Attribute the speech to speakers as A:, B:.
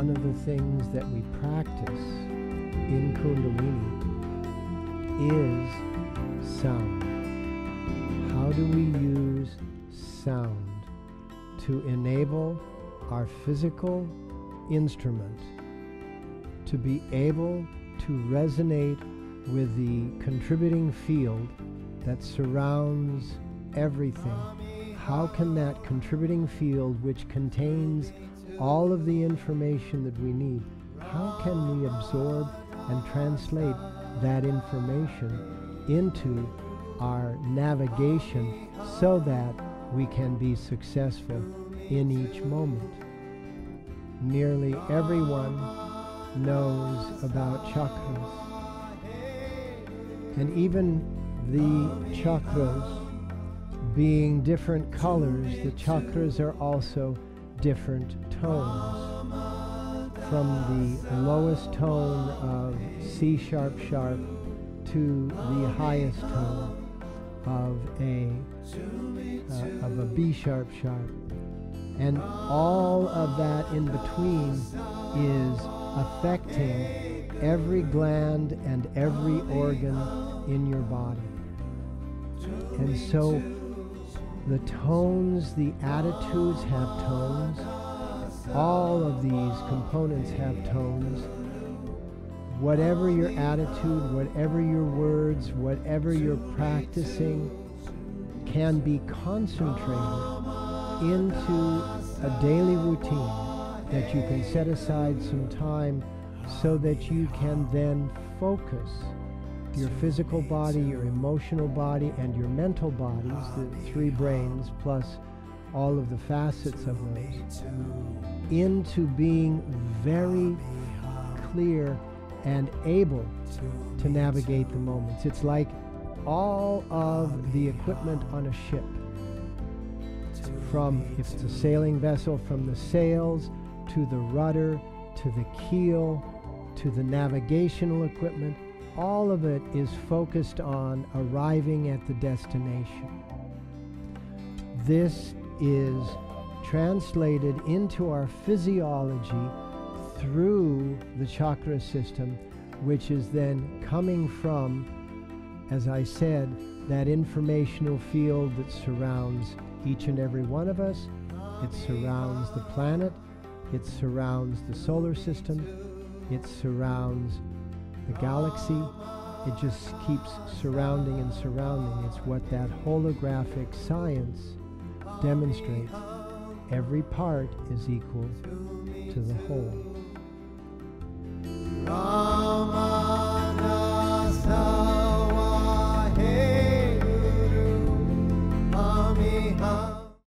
A: one of the things that we practice in Kundalini is sound. How do we use sound to enable our physical instrument to be able to resonate with the contributing field that surrounds everything. How can that contributing field, which contains all of the information that we need, how can we absorb and translate that information into our navigation so that we can be successful in each moment? Nearly everyone knows about chakras. And even the chakras being different colors, the chakras are also different tones. From the lowest tone of C sharp sharp to the highest tone of a uh, of a B sharp sharp. And all of that in between is affecting every gland and every organ in your body. And so the tones, the attitudes have tones. All of these components have tones. Whatever your attitude, whatever your words, whatever you're practicing can be concentrated into a daily routine that you can set aside some time so that you can then focus your physical body, your emotional body, and your mental bodies, the three brains plus all of the facets of those, into being very clear and able to navigate the moments. It's like all of the equipment on a ship. From, if it's a sailing vessel, from the sails to the rudder to the keel to the navigational equipment, all of it is focused on arriving at the destination. This is translated into our physiology through the chakra system, which is then coming from, as I said, that informational field that surrounds each and every one of us. It surrounds the planet. It surrounds the solar system. It surrounds the galaxy. It just keeps surrounding and surrounding. It's what that holographic science demonstrates. Every part is equal to the whole.